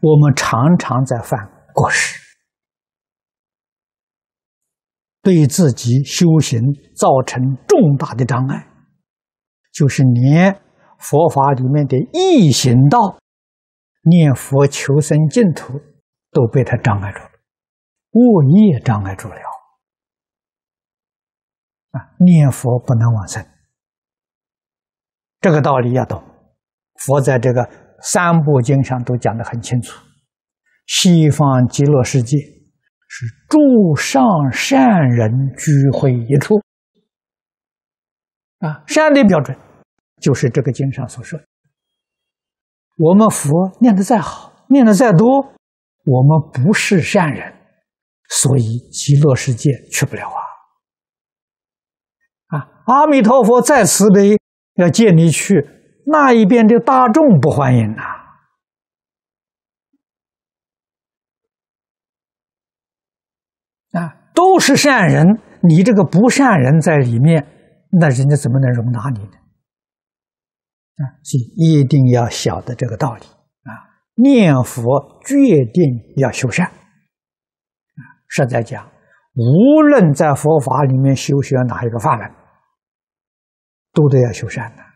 我们常常在犯过失，对自己修行造成重大的障碍，就是连佛法里面的易行道、念佛求生净土都被他障碍住了，恶业障碍住了。啊，念佛不能往生，这个道理要懂。佛在这个。三部经上都讲得很清楚，西方极乐世界是诸上善人聚会一处啊，善的标准就是这个经上所说。我们佛念的再好，念的再多，我们不是善人，所以极乐世界去不了啊！啊，阿弥陀佛再慈悲，要借你去。那一边的大众不欢迎呐，啊，都是善人，你这个不善人在里面，那人家怎么能容纳你呢？啊，所以一定要晓得这个道理啊！念佛决定要修善啊！实在讲，无论在佛法里面修学哪一个法门，都得要修善的。